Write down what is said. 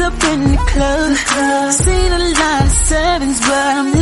up in the club. Seen a lot of sevens, but I'm